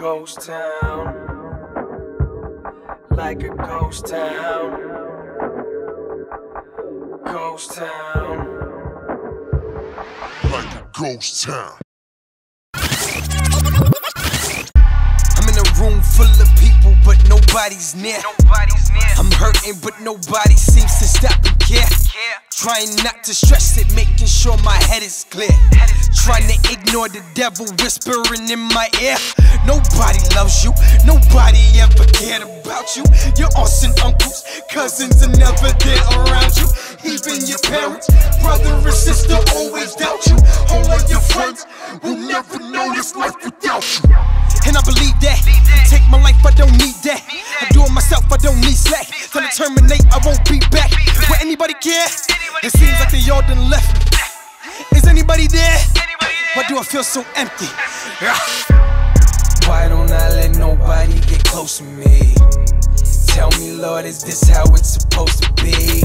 Ghost town, like a ghost town. Ghost town. like a ghost town. I'm in a room full of people, but nobody's near. Nobody's near. I'm hurting, but nobody seems to stop and care. Care. Trying not to stress it, making sure my head is clear. Head is Trying to ignore the devil whispering in my ear. Nobody loves you, nobody ever cared about you. Your aunts and uncles, cousins are never there around you. Even your parents, brother and sister always doubt you. All of your friends will never know this life Terminate, I won't be back. Will anybody care? It seems like they all done left. Is anybody there? Why do I feel so empty? Why don't I let nobody get close to me? Tell me, Lord, is this how it's supposed to be?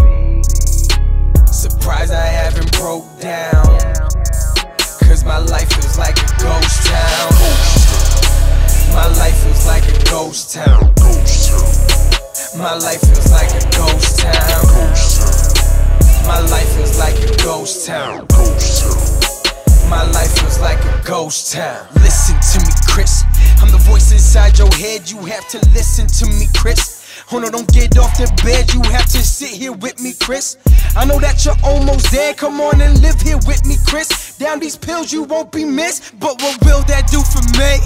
Surprised I haven't broke down. Cause my life feels like a ghost town. My life feels like a ghost town. My life feels like a ghost town. My life feels like a ghost town. My life feels like a ghost town. Listen to me, Chris. I'm the voice inside your head. You have to listen to me, Chris. Oh no, don't get off the bed. You have to sit here with Chris. I know that you're almost there. Come on and live here with me, Chris. Down these pills, you won't be missed. But what will that do for me?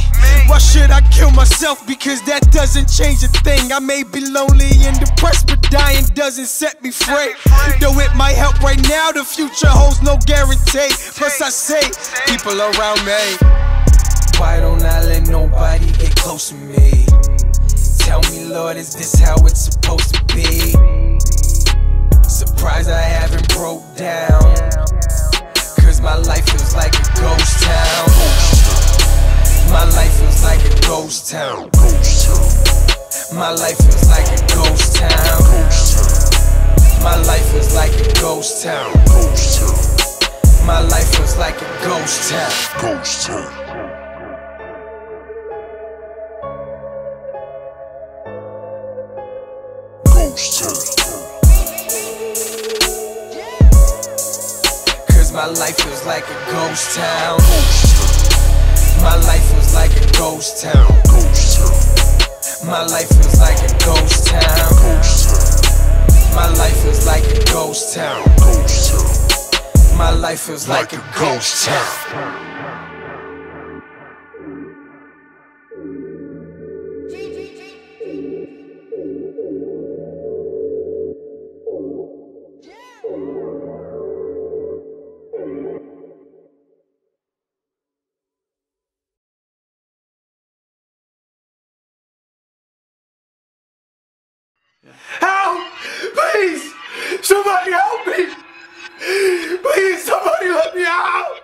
Why should I kill myself? Because that doesn't change a thing. I may be lonely and depressed, but dying doesn't set me free. Though it might help right now, the future holds no guarantee. Plus, I say, people around me. Why don't I let nobody get close to me? Tell me, Lord, is this how it's supposed to be? Surprised I haven't broke down. Cause my life feels like a ghost town. My life feels like a ghost town. My life feels like a ghost town. My life feels like a ghost town. My life feels like a ghost town. Ghost town. Ghost town. Cause my life feels like a ghost town. My life feels like a ghost town. My life feels like a ghost town. My life feels like a ghost town. Ghost town. My life feels like a ghost town. Yeah. Help! Please! Somebody help me! Please, somebody let me out!